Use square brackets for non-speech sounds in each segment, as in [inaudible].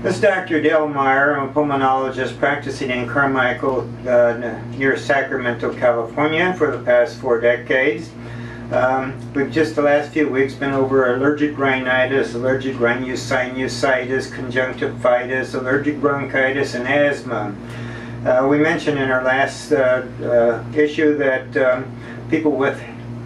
This is Dr. Del Meyer. I'm a pulmonologist practicing in Carmichael uh, near Sacramento, California for the past four decades. Um, we've just the last few weeks been over allergic rhinitis, allergic rhinosinusitis, conjunctivitis, allergic bronchitis, and asthma. Uh, we mentioned in our last uh, uh issue that um, people with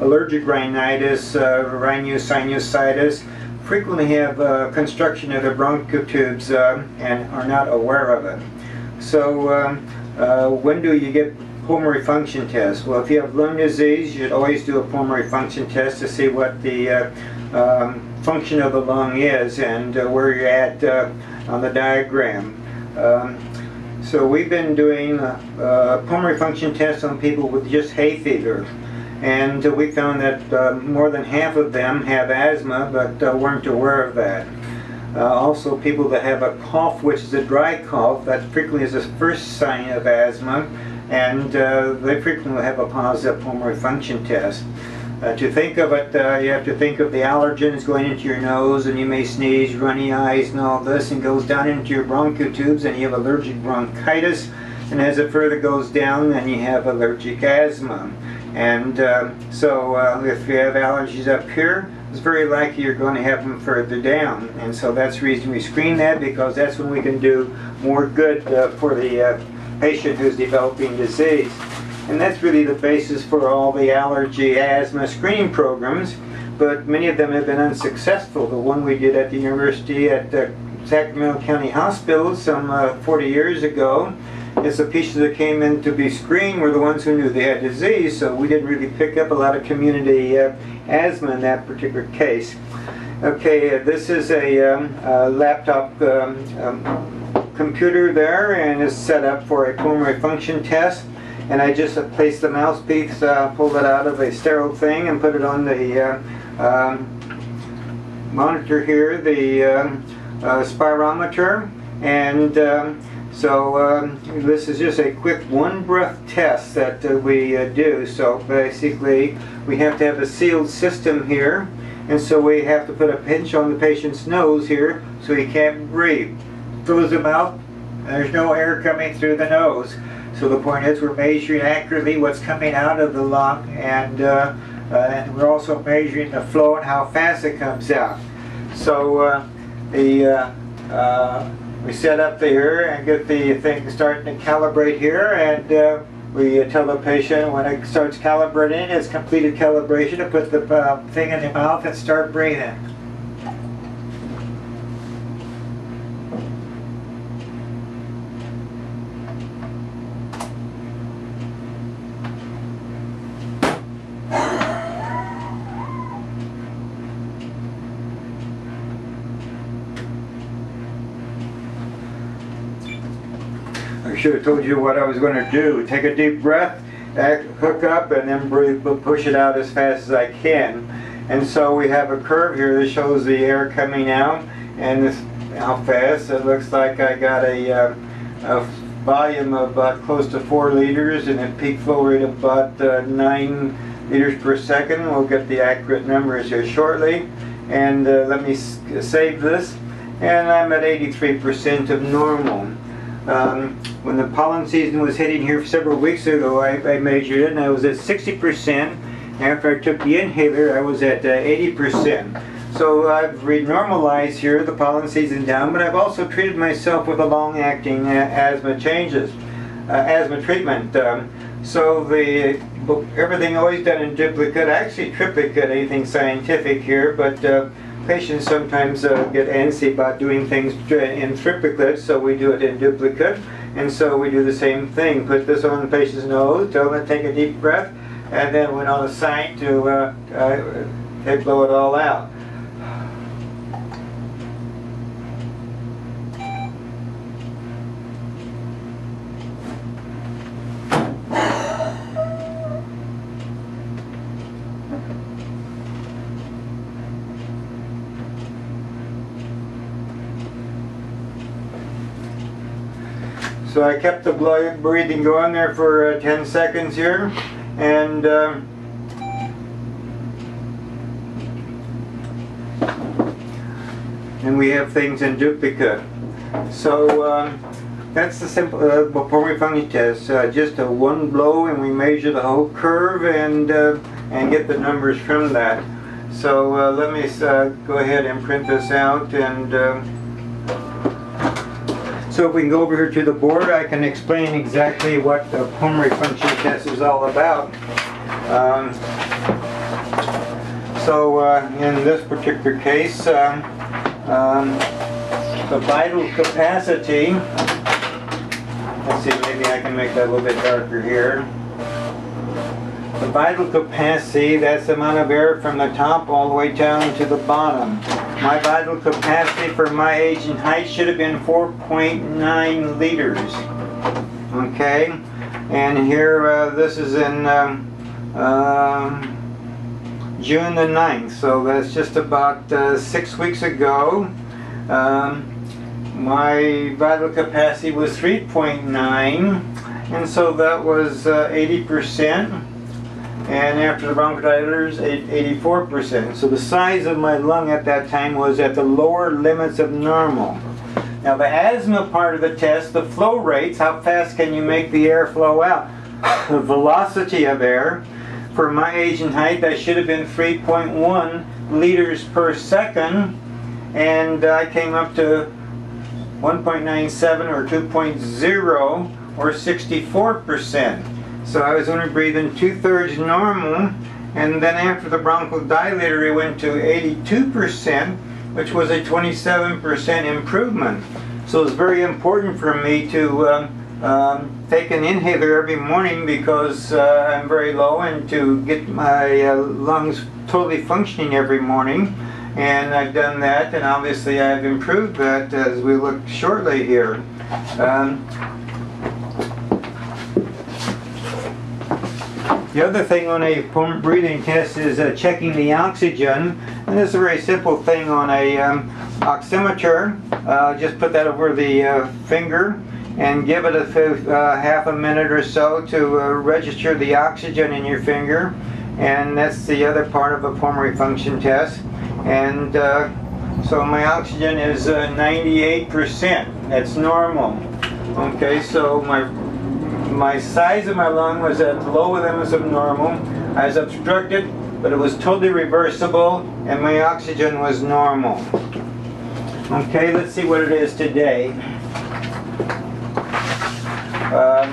allergic rhinitis, uh, rhinosinusitis, frequently have uh, construction of their bronchial tubes uh, and are not aware of it. So um, uh, when do you get pulmonary function tests? Well, if you have lung disease, you should always do a pulmonary function test to see what the uh, um, function of the lung is and uh, where you're at uh, on the diagram. Um, so we've been doing pulmonary function tests on people with just hay fever and uh, we found that uh, more than half of them have asthma but uh, weren't aware of that. Uh, also people that have a cough which is a dry cough that frequently is the first sign of asthma and uh, they frequently have a positive pulmonary function test. Uh, to think of it, you have to think of the allergens going into your nose and you may sneeze, runny eyes and all this and goes down into your bronchial tubes and you have allergic bronchitis and as it further goes down then you have allergic asthma. And um, so uh, if you have allergies up here, it's very likely you're going to have them further down. And so that's the reason we screen that because that's when we can do more good uh, for the uh, patient who's developing disease. And that's really the basis for all the allergy asthma screening programs, but many of them have been unsuccessful. The one we did at the university at the Sacramento County Hospital some uh, 40 years ago the patients that came in to be screened were the ones who knew they had disease, so we didn't really pick up a lot of community uh, asthma in that particular case. Okay, uh, this is a, um, a laptop um, um, computer there and is set up for a pulmonary function test. And I just placed the mouthpiece, uh, pulled it out of a sterile thing and put it on the uh, um, monitor here, the um, uh, spirometer. And so um, this is just a quick one breath test that uh, we uh, do. So basically we have to have a sealed system here and so we have to put a pinch on the patient's nose here so he can't breathe. Close him out, there's no air coming through the nose. So the point is we're measuring accurately what's coming out of the lung and, uh, uh and we're also measuring the flow and how fast it comes out. So uh, the uh, we set up the here and get the thing starting to calibrate here and uh, we tell the patient when it starts calibrating, it's completed calibration to put the uh, thing in the mouth and start breathing. Should have told you what I was going to do. Take a deep breath, act, hook up, and then breathe, push it out as fast as I can. And so we have a curve here that shows the air coming out and this, how fast. It looks like I got a, uh, a volume of about close to 4 liters and a peak flow rate of about uh, 9 liters per second. We'll get the accurate numbers here shortly. And uh, let me save this. And I'm at 83% of normal. Um, when the pollen season was hitting here several weeks ago, I, I measured it and I was at 60%. After I took the inhaler, I was at uh, 80%. So I've renormalized here the pollen season down, but I've also treated myself with a long-acting uh, asthma changes, uh, asthma treatment. Um, so the everything always done in duplicate, actually triplicate, anything scientific here, but uh, patients sometimes uh, get antsy about doing things in triplicate, so we do it in duplicate. And so we do the same thing. Put this on the patient's nose, tell them to take a deep breath, and then went on a sign to uh, uh, blow it all out. So I kept the breathing going there for uh, 10 seconds here. And um, and we have things in duplicate. So um, that's the simple uh, pulmonary function test. Uh, just a one blow and we measure the whole curve and, uh, and get the numbers from that. So uh, let me uh, go ahead and print this out and um, so if we can go over here to the board I can explain exactly what the pulmonary function test is all about. Um, so uh, in this particular case um, um, the vital capacity let's see maybe I can make that a little bit darker here the vital capacity, that's the amount of air from the top all the way down to the bottom. My vital capacity for my age and height should have been 4.9 liters. Okay, and here uh, this is in um, uh, June the 9th, so that's just about uh, six weeks ago. Um, my vital capacity was 3.9, and so that was 80%. And after the bronchodilators, 84%. So the size of my lung at that time was at the lower limits of normal. Now the asthma part of the test, the flow rates, how fast can you make the air flow out? [coughs] The velocity of air, for my age and height, that should have been 3.1 liters per second, and I came up to 1.97 or 2.0 or 64%. So I was only breathing two-thirds normal, and then after the bronchodilator it went to 82%, which was a 27% improvement. So it's very important for me to um, um, take an inhaler every morning because uh, I'm very low and to get my uh, lungs totally functioning every morning. And I've done that, and obviously I've improved that as we look shortly here. Um, The other thing on a breathing test is uh, checking the oxygen. And this is a very simple thing on a um, oximeter. Uh, just put that over the uh, finger and give it a uh, half a minute or so to uh, register the oxygen in your finger. And that's the other part of a pulmonary function test. And uh, so my oxygen is 98%. That's normal. Okay, so my my size of my lung was at the lower limits of normal. I was obstructed, but it was totally reversible, and my oxygen was normal. Okay, let's see what it is today. Um,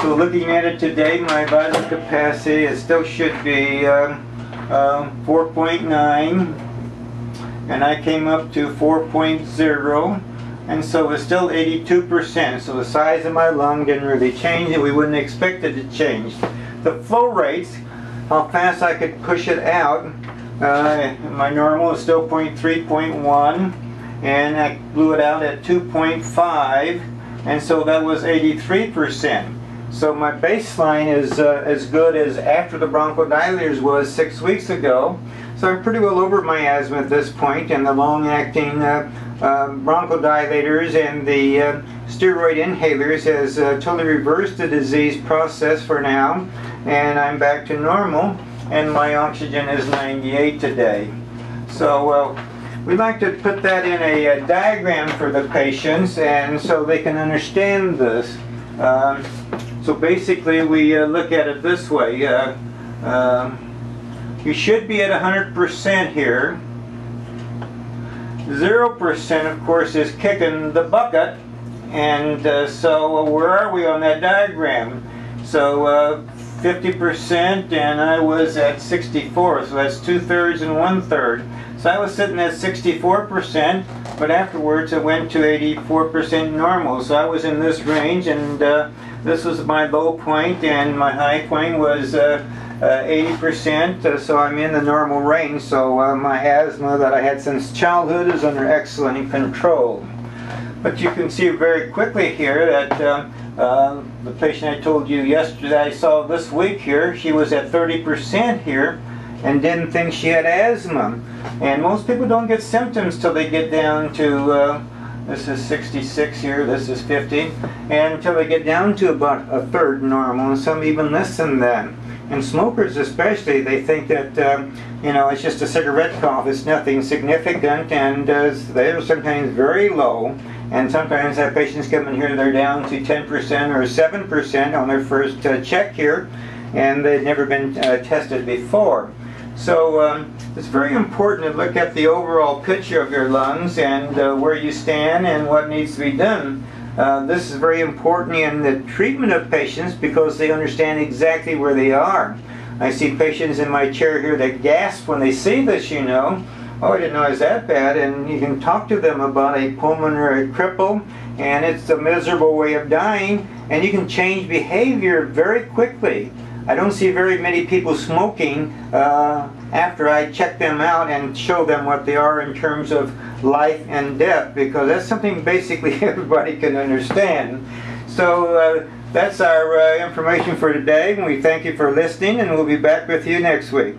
so looking at it today, my vital capacity it still should be um, uh, 4.9 and I came up to 4.0 and so it's still 82%. So the size of my lung didn't really change, and we wouldn't expect it to change. The flow rates, how fast I could push it out, uh, my normal is still 0.3.1, and I blew it out at 2.5, and so that was 83%. So my baseline is uh, as good as after the bronchodilators was six weeks ago. So I'm pretty well over my asthma at this point, and the long-acting uh, uh, bronchodilators and the uh, steroid inhalers has uh, totally reversed the disease process for now, and I'm back to normal, and my oxygen is 98 today. So uh, we like to put that in a, a, diagram for the patients, and so they can understand this. Um, so basically, we uh, look at it this way. Um, you should be at 100% here. 0% of course is kicking the bucket and uh, so where are we on that diagram? So 50% uh, and I was at 64 so that's two-thirds and one-third. So I was sitting at 64% but afterwards it went to 84% normal so I was in this range and uh, this was my low point and my high point was uh, 80%, uh, so I'm in the normal range. So uh, my asthma that I had since childhood is under excellent control. But you can see very quickly here that uh, uh, the patient I told you yesterday I saw this week here, she was at 30% here and didn't think she had asthma. And most people don't get symptoms till they get down to, uh, this is 66 here, this is 50, and until they get down to about a third normal, and some even less than that. And smokers especially, they think that, um, you know, it's just a cigarette cough, it's nothing significant, and uh, they're sometimes very low. And sometimes have patients come in here, they're down to 10% or 7% on their first uh, check here, and they've never been uh, tested before. So um, it's very important to look at the overall picture of your lungs and uh, where you stand and what needs to be done. Uh, this is very important in the treatment of patients because they understand exactly where they are. I see patients in my chair here that gasp when they see this, you know. Oh, I didn't know it was that bad. And you can talk to them about a pulmonary cripple, and it's a miserable way of dying, and you can change behavior very quickly. I don't see very many people smoking uh, after I check them out and show them what they are in terms of life and death because that's something basically [laughs] everybody can understand. So uh, that's our uh, information for today. And we thank you for listening and we'll be back with you next week.